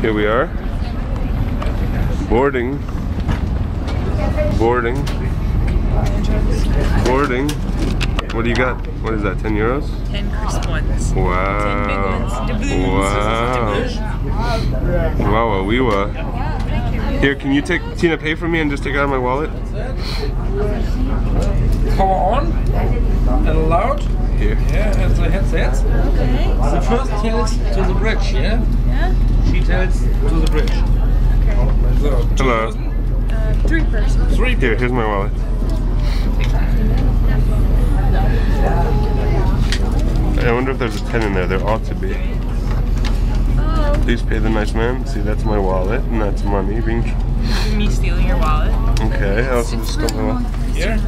Here we are. Boarding. Boarding. Boarding. What do you got? What is that, 10 euros? 10 crisp ones. Wow. 10 big ones. Wow. Wow, we were. Here, can you take, Tina, pay for me and just take it out of my wallet? Power on and loud. Here. Yeah, and the headsets. Okay. The first tells to the bridge, yeah? Yeah. She tells to the bridge. So, two Hello. Uh, three persons. Three Here, here's my wallet. I wonder if there's a 10 in there. There ought to be. Oh. Please pay the nice man. See, that's my wallet, and that's money being. Me stealing your wallet. Okay, I also just stole my wallet. Here.